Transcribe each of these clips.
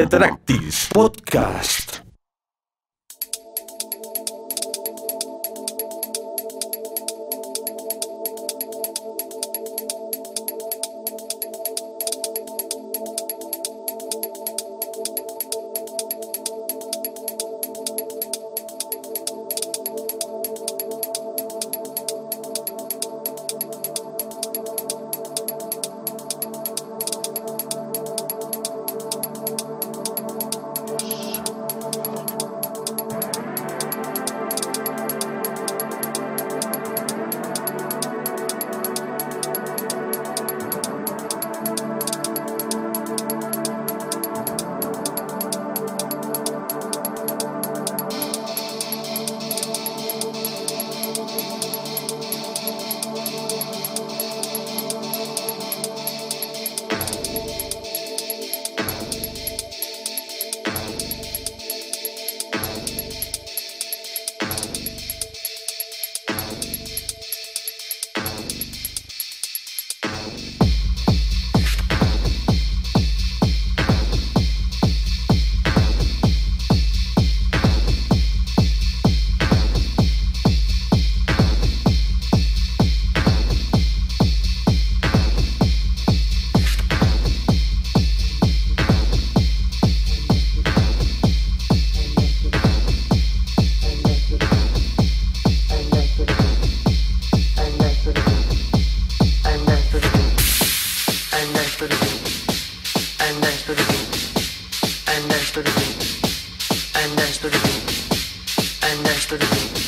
Retractis Podcast. что-либо.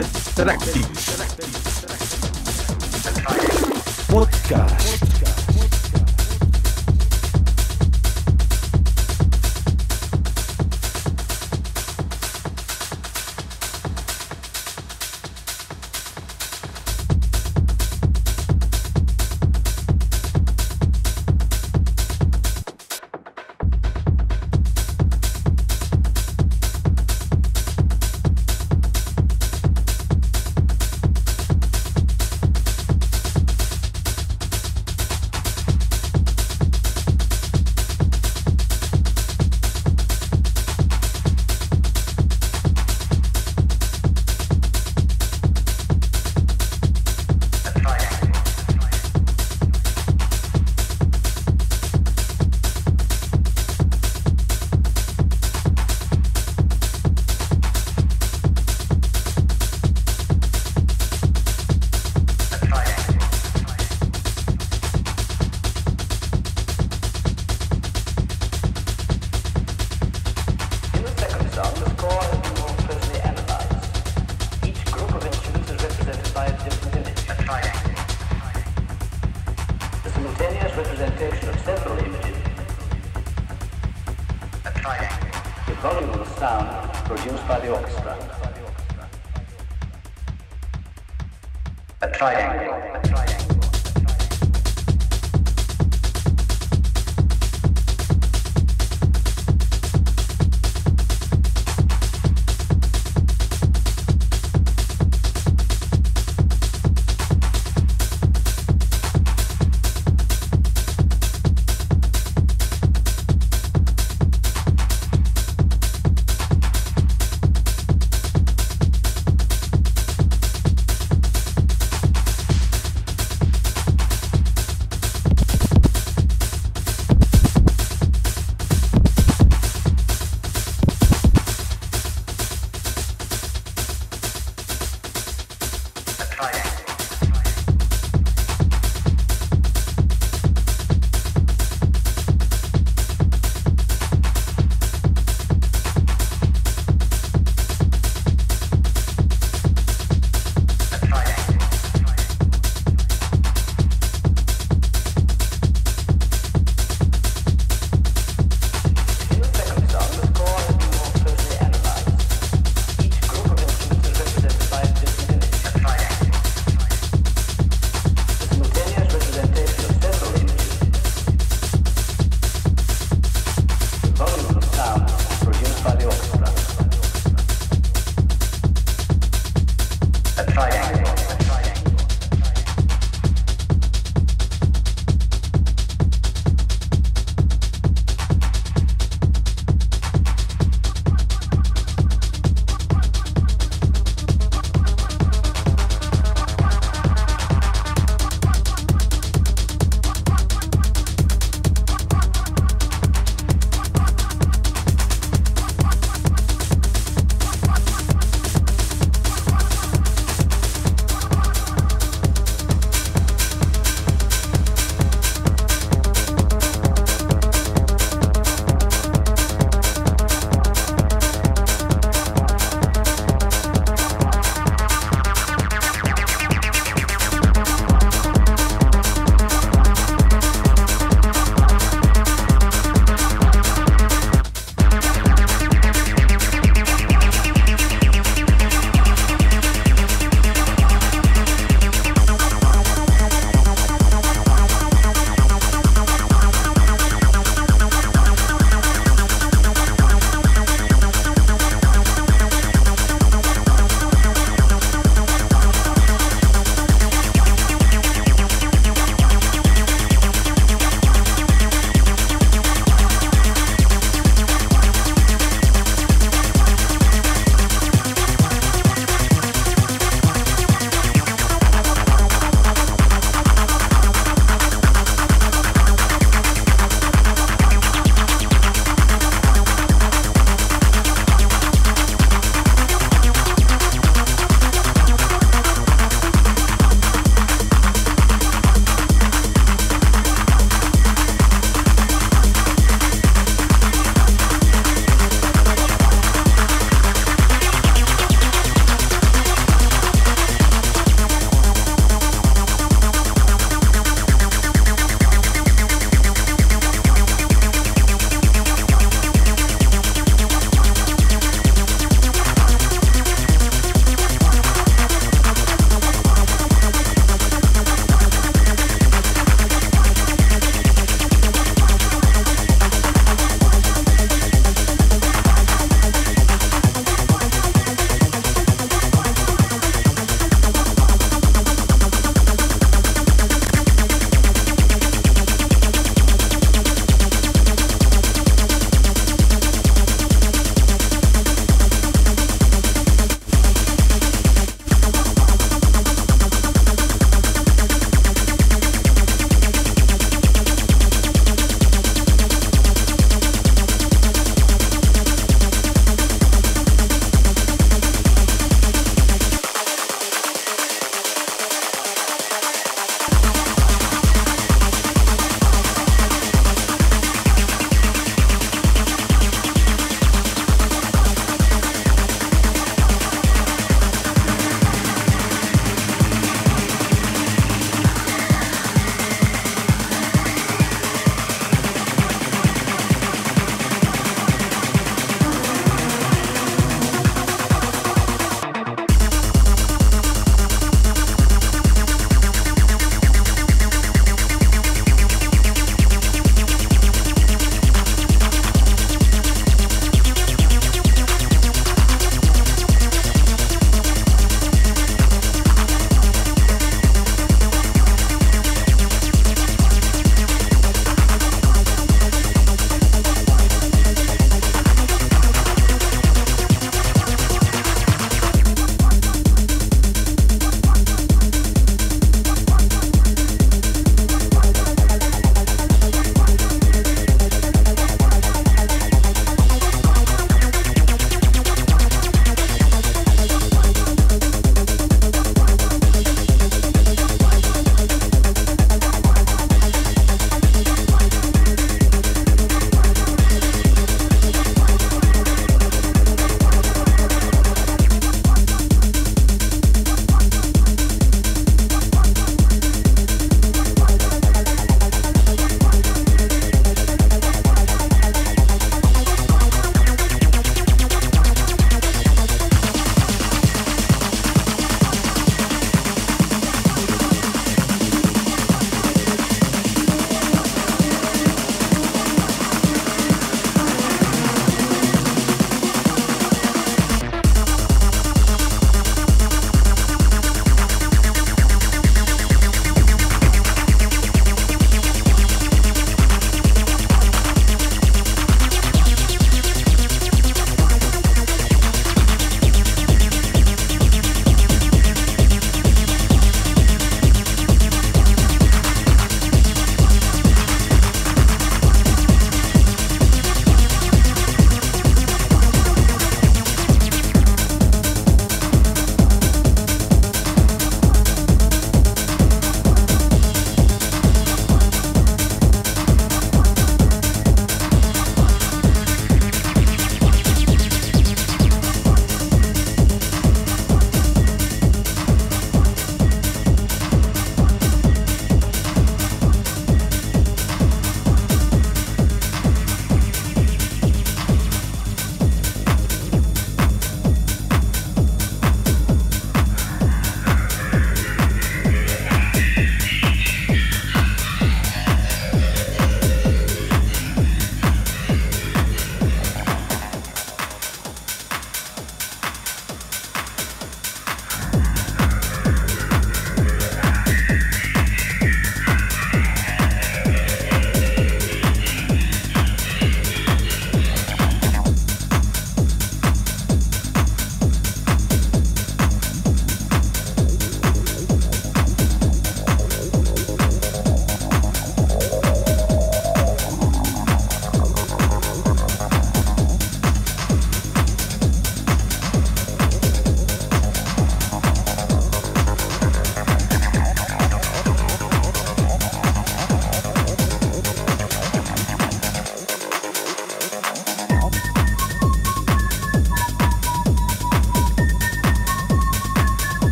بالتراكتي بودكاست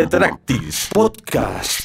Tetractis Podcast.